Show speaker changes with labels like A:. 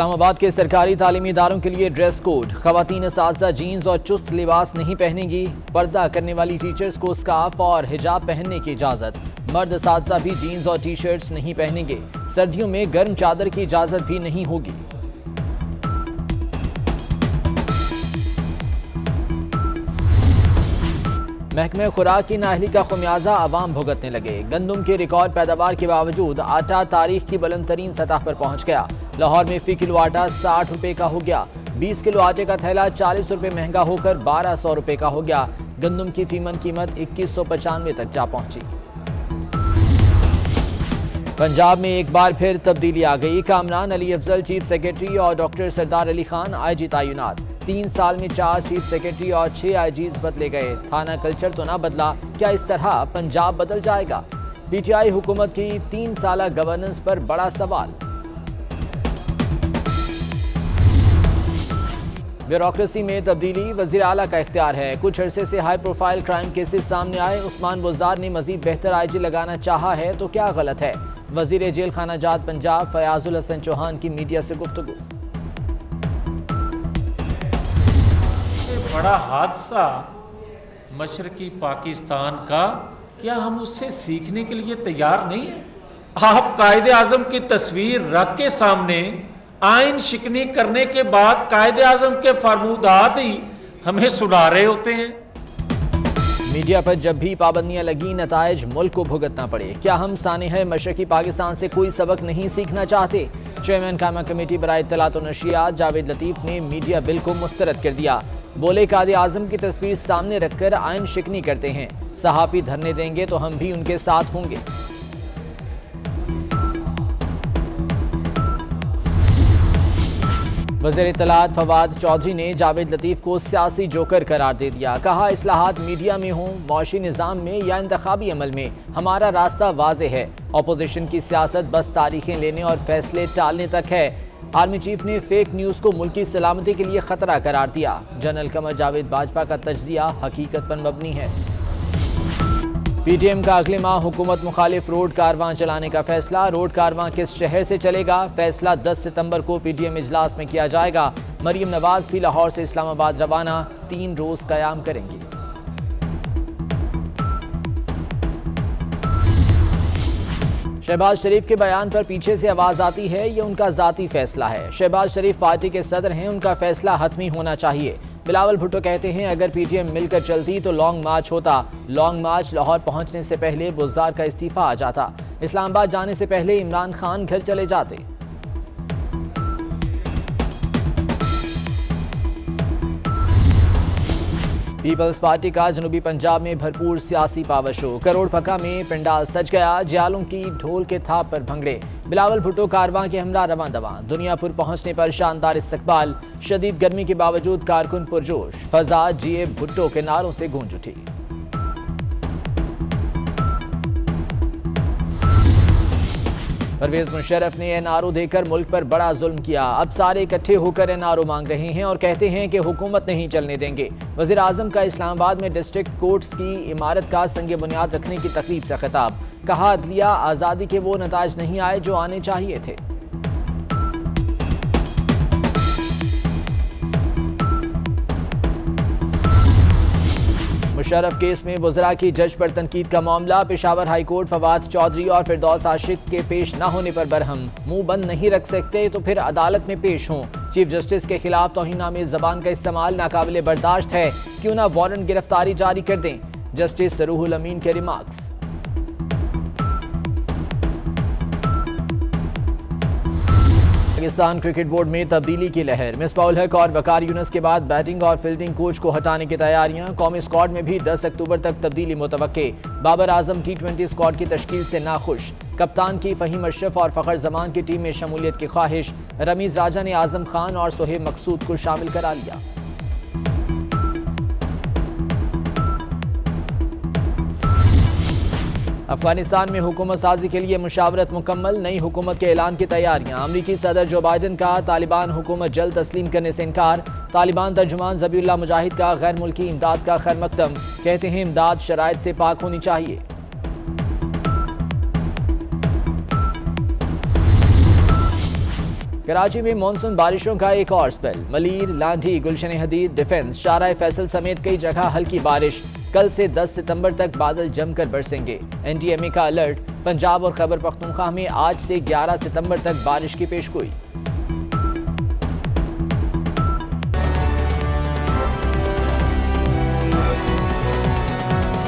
A: इस्लामाबाद के सरकारी तालीमी इदारों के लिए ड्रेस कोड। खातन इस जीन्स और चुस्त लिबास नहीं पहनेगी। पर्दा करने वाली टीचर्स को स्काफ और हिजाब पहनने की इजाज़त। मर्द इस भी जीन्स और टी शर्ट्स नहीं पहनेंगे। सर्दियों में गर्म चादर की इजाज़त भी नहीं होगी। महकमे खुराक की नाहली का खमियाजा आवाम भुगतने लगे। गंदम की रिकॉर्ड पैदावार के बावजूद आटा तारीख की बुलंद तरीन सतह पर पहुँच गया। लाहौर में फ़ी किलो आटा साठ रुपए का हो गया। बीस किलो आटे का थैला चालीस रुपए महँगा होकर बारह सौ रुपए का हो गया। गंदम की फीमन कीमत इक्कीस सौ पचानवे तक जा पहुँची। पंजाब में एक बार फिर तब्दीली आ गई। कामरान अली अफजल चीफ सेक्रेटरी और डॉक्टर सरदार अली खान आईजी तयनात तीन साल में चार चीफ सेक्रेटरी और छह आईजीज बदले गए। थाना कल्चर तो ना बदला, क्या इस तरह पंजाब बदल जाएगा? पीटीआई हुकूमत की तीन साल गवर्नेंस पर बड़ा सवाल। ब्यूरोक्रेसी में तब्दीली वजी अला का इख्तियार है। कुछ अरसे से हाई प्रोफ़ाइल क्राइम केसेस सामने आए। उस्मान बुजार ने मजीद बेहतर आई जी लगाना चाहा है तो क्या गलत है? वज़ीर जेल खाना जात पंजाब, फयाजुल हसन चौहान की मीडिया से गुफ्तु
B: बड़ा हादसा मशरकी पाकिस्तान का, क्या हम उससे सीखने के लिए तैयार नहीं है? आप कायद आज़म की तस्वीर रख के सामने आइन शिकनी करने के बाद कायद आज़म के फरमूदात ही हमें सुना रहे होते हैं।
A: मीडिया पर जब भी पाबंदियाँ लगी नतज मुल्क को भुगतना पड़े। क्या हम साने हैं मशरकी पाकिस्तान से कोई सबक नहीं सीखना चाहते? चेयरमैन कामा कमेटी बरए तलात नशियात जावेद लतीफ़ ने मीडिया बिल को मुस्तरद कर दिया। बोले काद आज़म की तस्वीर सामने रखकर आयन शिकनी करते हैं। सहाफ़ी धरने देंगे तो हम भी उनके साथ होंगे। वज़ीर इतलात फवाद चौधरी ने जावेद लतीफ़ को सियासी जोकर करार दे दिया। कहा असलाहत मीडिया में हों मौशी निज़ाम में या इंतबी अमल में, हमारा रास्ता वाज है। अपोजिशन की सियासत बस तारीखें लेने और फैसले टालने तक है। आर्मी चीफ ने फेक न्यूज़ को मुल्क सलामती के लिए खतरा करार दिया। जनरल कमर जावेद बाजपा का तजिया हकीकत पर मबनी है। पीटीएम का अगले माह हुकूमत मुखालिफ रोड कारवां चलाने का फैसला। रोड कारवां किस शहर से चलेगा? फैसला 10 सितंबर को पीटीएम इजलास में किया जाएगा। मरीम नवाज़ भी लाहौर से इस्लामाबाद रवाना। तीन रोज कयाम करेंगी। शहबाज शरीफ के बयान पर पीछे से आवाज़ आती है, ये उनका जाती फैसला है। शहबाज शरीफ पार्टी के सदर हैं, उनका फैसला हतमी होना चाहिए। बिलावल भुट्टो कहते हैं, अगर पीटीएम मिलकर चलती तो लॉन्ग मार्च होता। लॉन्ग मार्च लाहौर पहुँचने से पहले बुजार का इस्तीफा आ जाता। इस्लामाबाद जाने से पहले इमरान खान घर चले जाते। पीपल्स पार्टी का जनूबी पंजाब में भरपूर सियासी पावर शो। करोड़ पका में पंडाल सज गया, जियालों की ढोल के थाप पर भंगड़े। बिलावल भुट्टो कारवां के हमला रवा दवा। दुनियापुर पहुँचने पर शानदार इस्तकबाल। शदीद गर्मी के बावजूद कारकुन पुरजोश। फजा जीए भुट्टो के नारों से गूंज उठी। परवेज मुशरफ ने एन आर ओ देकर मुल्क पर बड़ा जुल्म किया। अब सारे इकट्ठे होकर एन आर ओ मांग रहे हैं और कहते हैं कि हुकूमत नहीं चलने देंगे। वज़ीर आज़म का इस्लामाबाद में डिस्ट्रिक्ट कोर्ट्स की इमारत का संग बुनियाद रखने की तकलीफ़ से खिताब। कहा, अदलिया आज़ादी के वो नतज नहीं आए जो आने चाहिए थे। मुशरफ केस में वजरा की जज पर तनकीद का मामला, पेशावर हाईकोर्ट फवाद चौधरी और फिरदौस आशिक के पेश न होने पर बरहम। मुँह बंद नहीं रख सकते तो फिर अदालत में पेश हों। चीफ जस्टिस के खिलाफ तोहिना में जबान का इस्तेमाल नाकाबिल बर्दाश्त है। क्यों ना वारंट गिरफ्तारी जारी कर दें? जस्टिस रूहुल अमीन के रिमार्क्स। पाकिस्तान क्रिकेट बोर्ड में तब्दीली की लहर। मिसबाउल हक और वकार यूनस के बाद बैटिंग और फील्डिंग कोच को हटाने की तैयारियाँ। कौमी स्क्वाड में भी 10 अक्टूबर तक तब्दीली मुतव Babar Azam T twenty squad की तश्ील से नाखुश। कप्तान की फ़हीम अशरफ और फ़खर जमान की टीम में शमूलियत की ख्वाहिश। रमीज राजा ने आज़म खान और सोहेब मकसूद को शामिल करा लिया। अफ़गानिस्तान में हुकूमत साजी के लिए मुशावरत मुकम्मल, नई हुकूमत के ऐलान की तैयारियाँ। अमरीकी सदर जो बाइडन का, तालिबान हुकूमत जल्द तस्लीम करने से इनकार। तालिबान तर्जुमान जबील्ला मुजाहिद का, गैर मुल्की इमदाद का खैर मकदम। कहते हैं, इमदाद शराय से पाक होनी चाहिए। कराची में मानसून बारिशों का एक और स्पेल। मलीर, लांधी, गुलशन हदीद, डिफेंस शारा फैसल समेत कई जगह हल्की बारिश। कल से 10 सितंबर तक बादल जमकर बरसेंगे। एनडीएमए का अलर्ट, पंजाब और खबर पख्तूनख्वा में आज से 11 सितंबर तक बारिश की पेशगोई।